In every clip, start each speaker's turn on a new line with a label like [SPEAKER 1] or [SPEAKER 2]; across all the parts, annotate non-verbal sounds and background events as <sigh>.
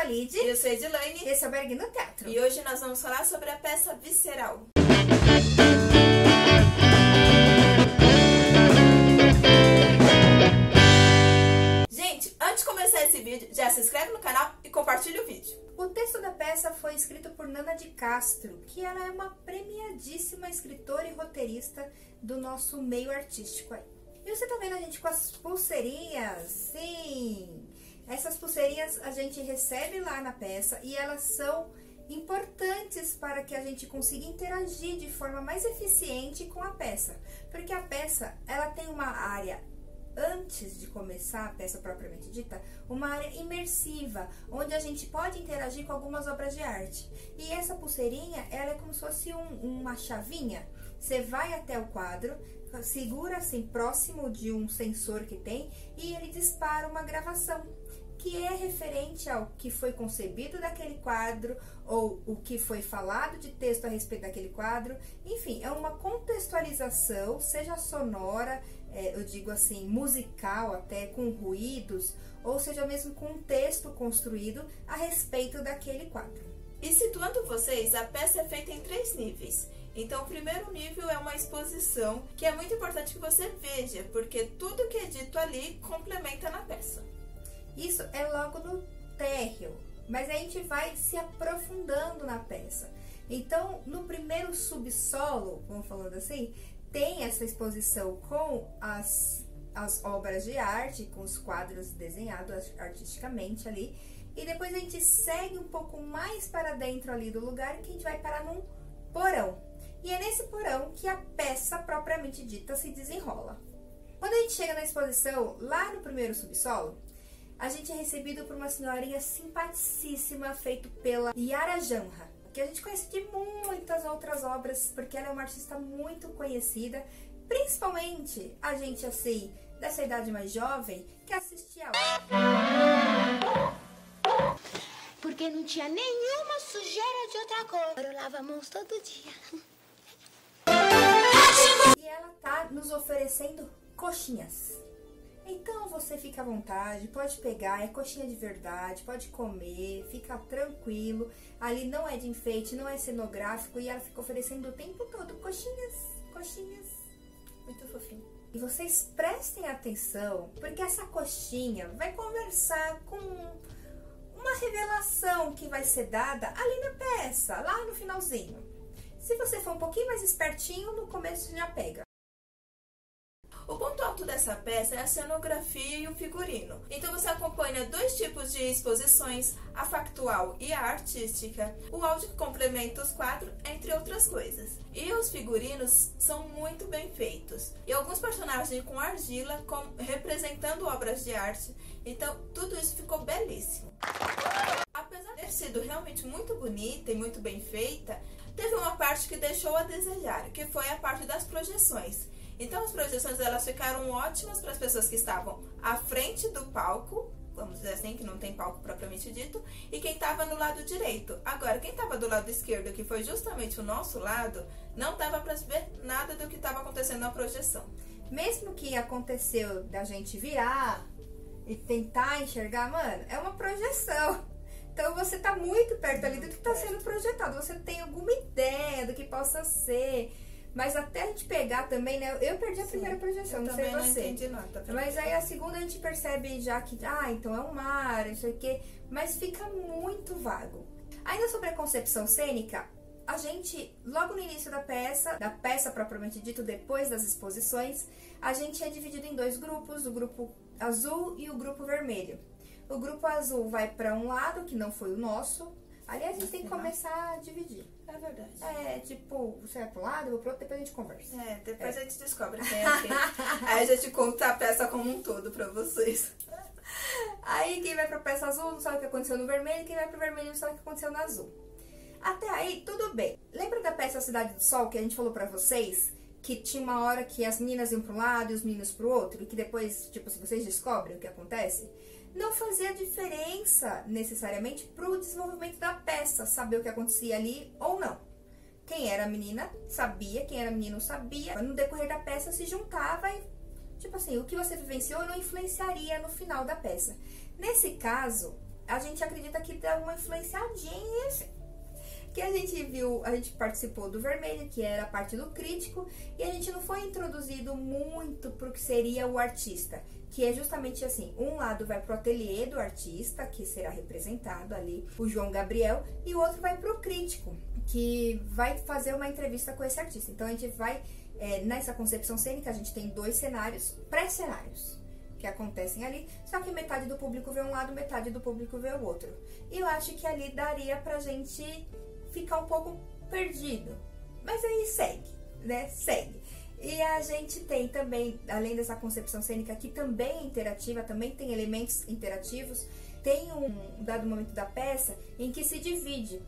[SPEAKER 1] a Lid.
[SPEAKER 2] Eu sou a Edilane.
[SPEAKER 1] Esse é o Berg no Teatro.
[SPEAKER 2] E hoje nós vamos falar sobre a peça Visceral. Gente, antes de começar esse vídeo, já se inscreve no canal e compartilha o vídeo.
[SPEAKER 1] O texto da peça foi escrito por Nana de Castro, que ela é uma premiadíssima escritora e roteirista do nosso meio artístico aí. E você tá vendo a gente com as pulseirinhas? Sim! Essas pulseirinhas a gente recebe lá na peça e elas são importantes para que a gente consiga interagir de forma mais eficiente com a peça. Porque a peça, ela tem uma área antes de começar a peça propriamente dita, uma área imersiva, onde a gente pode interagir com algumas obras de arte. E essa pulseirinha, ela é como se fosse um, uma chavinha. Você vai até o quadro, segura assim próximo de um sensor que tem e ele dispara uma gravação que é referente ao que foi concebido daquele quadro ou o que foi falado de texto a respeito daquele quadro. Enfim, é uma contextualização, seja sonora, é, eu digo assim, musical até, com ruídos, ou seja mesmo com um texto construído a respeito daquele quadro.
[SPEAKER 2] E situando vocês, a peça é feita em três níveis. Então, o primeiro nível é uma exposição, que é muito importante que você veja, porque tudo que é dito ali complementa na peça.
[SPEAKER 1] Isso é logo no térreo, mas a gente vai se aprofundando na peça. Então, no primeiro subsolo, vamos falando assim, tem essa exposição com as, as obras de arte, com os quadros desenhados artisticamente ali. E depois a gente segue um pouco mais para dentro ali do lugar que a gente vai parar num porão. E é nesse porão que a peça propriamente dita se desenrola. Quando a gente chega na exposição, lá no primeiro subsolo, a gente é recebido por uma senhorinha simpaticíssima, feito pela Yara Janra, que a gente conhece de muitas outras obras, porque ela é uma artista muito conhecida, principalmente a gente assim, dessa idade mais jovem, que assistia a
[SPEAKER 3] Porque não tinha nenhuma sujeira de outra cor. Eu lavo a mãos todo dia.
[SPEAKER 1] E ela tá nos oferecendo coxinhas. Então você fica à vontade, pode pegar, é coxinha de verdade, pode comer, fica tranquilo. Ali não é de enfeite, não é cenográfico e ela fica oferecendo o tempo todo coxinhas, coxinhas. Muito fofinho. E vocês prestem atenção, porque essa coxinha vai conversar com uma revelação que vai ser dada ali na peça, lá no finalzinho. Se você for um pouquinho mais espertinho, no começo já pega.
[SPEAKER 2] Dessa peça é a cenografia e o figurino. Então você acompanha dois tipos de exposições, a factual e a artística, o áudio que complementa os quadros, entre outras coisas. E os figurinos são muito bem feitos. E alguns personagens com argila com, representando obras de arte. Então tudo isso ficou belíssimo. Apesar de ter sido realmente muito bonita e muito bem feita, teve uma parte que deixou a desejar, que foi a parte das projeções. Então as projeções elas ficaram ótimas para as pessoas que estavam à frente do palco, vamos dizer assim, que não tem palco propriamente dito, e quem estava no lado direito. Agora, quem estava do lado esquerdo, que foi justamente o nosso lado, não dava para ver nada do que estava acontecendo na projeção.
[SPEAKER 1] Mesmo que aconteceu da gente virar e tentar enxergar, mano, é uma projeção. Então você tá muito perto ali do que está sendo projetado. Você tem alguma ideia do que possa ser. Mas até a gente pegar também, né? Eu perdi a
[SPEAKER 2] Sim,
[SPEAKER 1] primeira projeção, não sei você.
[SPEAKER 2] Não entendi nada,
[SPEAKER 1] Mas aí a segunda a gente percebe já que, ah, então é um mar, não sei o quê. Mas fica muito vago. Ainda sobre a concepção cênica, a gente, logo no início da peça, da peça propriamente dito, depois das exposições, a gente é dividido em dois grupos, o grupo azul e o grupo vermelho. O grupo azul vai para um lado, que não foi o nosso. Aliás, a gente tem que começar a dividir.
[SPEAKER 2] É verdade.
[SPEAKER 1] É, tipo, você vai um lado, eu vou pro outro, depois a gente conversa.
[SPEAKER 2] É, depois é. a gente descobre quem é quem. <laughs> Aí a gente conta a peça como um todo pra vocês.
[SPEAKER 1] Aí quem vai pra peça azul não sabe o que aconteceu no vermelho, quem vai pro vermelho não sabe o que aconteceu no azul. Até aí, tudo bem. Lembra da peça Cidade do Sol que a gente falou pra vocês? Que tinha uma hora que as meninas iam pra um lado e os meninos pro outro, e que depois, tipo, se vocês descobrem o que acontece? Não fazia diferença necessariamente pro desenvolvimento da peça, saber o que acontecia ali ou não. Quem era menina sabia, quem era menino sabia. No decorrer da peça se juntava e, tipo assim, o que você vivenciou não influenciaria no final da peça. Nesse caso, a gente acredita que dá uma influenciadinha, assim. Que a gente viu, a gente participou do vermelho, que era a parte do crítico, e a gente não foi introduzido muito pro que seria o artista, que é justamente assim, um lado vai pro ateliê do artista, que será representado ali, o João Gabriel, e o outro vai pro crítico, que vai fazer uma entrevista com esse artista. Então a gente vai, é, nessa concepção cênica, a gente tem dois cenários, pré-cenários que acontecem ali, só que metade do público vê um lado, metade do público vê o outro. E eu acho que ali daria pra gente ficar um pouco perdido. Mas aí segue, né? Segue. E a gente tem também, além dessa concepção cênica que também é interativa, também tem elementos interativos, tem um dado momento da peça em que se divide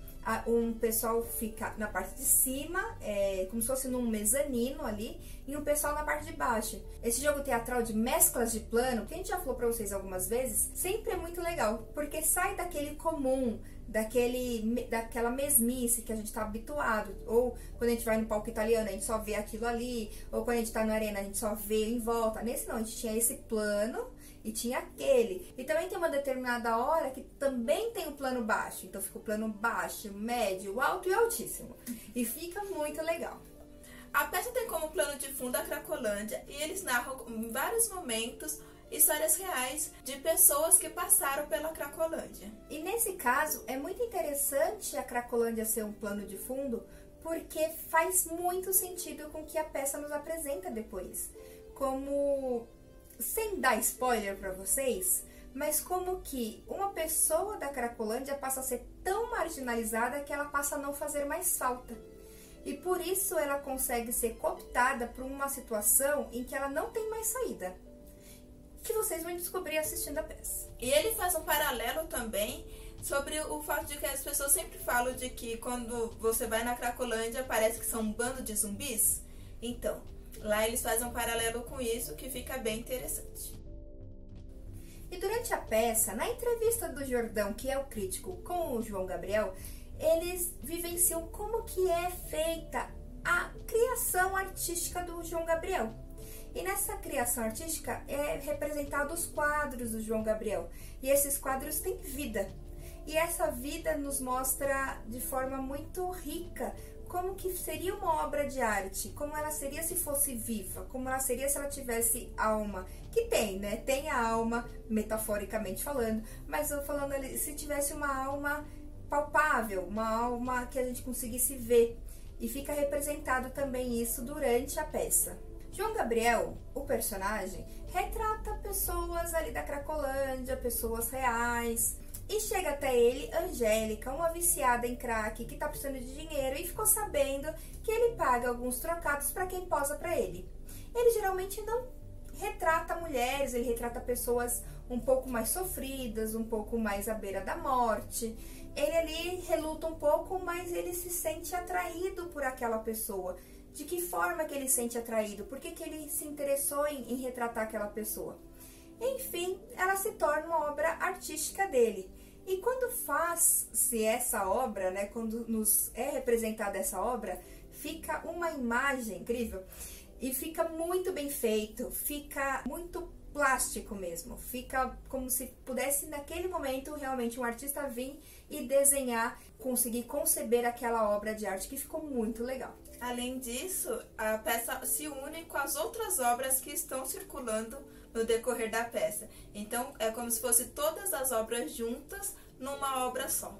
[SPEAKER 1] um pessoal fica na parte de cima, é, como se fosse num mezanino ali, e um pessoal na parte de baixo. Esse jogo teatral de mesclas de plano, que a gente já falou pra vocês algumas vezes, sempre é muito legal, porque sai daquele comum, daquele, daquela mesmice que a gente tá habituado. Ou quando a gente vai no palco italiano, a gente só vê aquilo ali, ou quando a gente tá na arena, a gente só vê em volta. Nesse não, a gente tinha esse plano e tinha aquele. E também tem uma determinada hora que também tem o plano baixo. Então fica o plano baixo, médio, alto e altíssimo. E fica muito legal.
[SPEAKER 2] A peça tem como plano de fundo a Cracolândia e eles narram em vários momentos histórias reais de pessoas que passaram pela Cracolândia.
[SPEAKER 1] E nesse caso é muito interessante a Cracolândia ser um plano de fundo porque faz muito sentido com o que a peça nos apresenta depois. Como sem dar spoiler para vocês, mas como que uma pessoa da Cracolândia passa a ser tão marginalizada que ela passa a não fazer mais falta. E por isso ela consegue ser cooptada por uma situação em que ela não tem mais saída. Que vocês vão descobrir assistindo a peça.
[SPEAKER 2] E ele faz um paralelo também sobre o fato de que as pessoas sempre falam de que quando você vai na Cracolândia parece que são um bando de zumbis. Então, Lá eles fazem um paralelo com isso que fica bem interessante.
[SPEAKER 1] E durante a peça, na entrevista do Jordão, que é o crítico, com o João Gabriel, eles vivenciam como que é feita a criação artística do João Gabriel. E nessa criação artística é representado os quadros do João Gabriel. E esses quadros têm vida. E essa vida nos mostra de forma muito rica como que seria uma obra de arte, como ela seria se fosse viva, como ela seria se ela tivesse alma, que tem, né? Tem a alma, metaforicamente falando, mas eu falando ali, se tivesse uma alma palpável, uma alma que a gente conseguisse ver. E fica representado também isso durante a peça. João Gabriel, o personagem, retrata pessoas ali da Cracolândia, pessoas reais, e chega até ele Angélica, uma viciada em crack que tá precisando de dinheiro e ficou sabendo que ele paga alguns trocados para quem posa para ele. Ele geralmente não retrata mulheres, ele retrata pessoas um pouco mais sofridas, um pouco mais à beira da morte. Ele ali reluta um pouco, mas ele se sente atraído por aquela pessoa. De que forma que ele se sente atraído? Por que, que ele se interessou em, em retratar aquela pessoa? Enfim, ela se torna uma obra artística dele. E quando faz-se essa obra, né, quando nos é representada essa obra, fica uma imagem incrível e fica muito bem feito, fica muito plástico mesmo, fica como se pudesse naquele momento realmente um artista vir e desenhar, conseguir conceber aquela obra de arte que ficou muito legal.
[SPEAKER 2] Além disso, a peça se une com as outras obras que estão circulando no decorrer da peça. Então, é como se fosse todas as obras juntas numa obra só.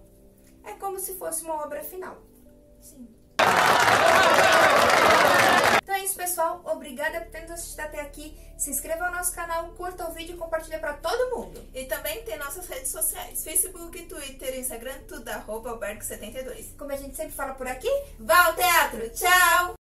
[SPEAKER 1] É como se fosse uma obra final.
[SPEAKER 2] Sim.
[SPEAKER 1] Então é isso, pessoal. Obrigada por ter nos assistido até aqui. Se inscreva no nosso canal, curta o vídeo e compartilhe para todo mundo.
[SPEAKER 2] E também tem nossas redes sociais: Facebook, Twitter, Instagram, tudo arroba albergo72.
[SPEAKER 1] Como a gente sempre fala por aqui,
[SPEAKER 2] vá ao teatro! Tchau!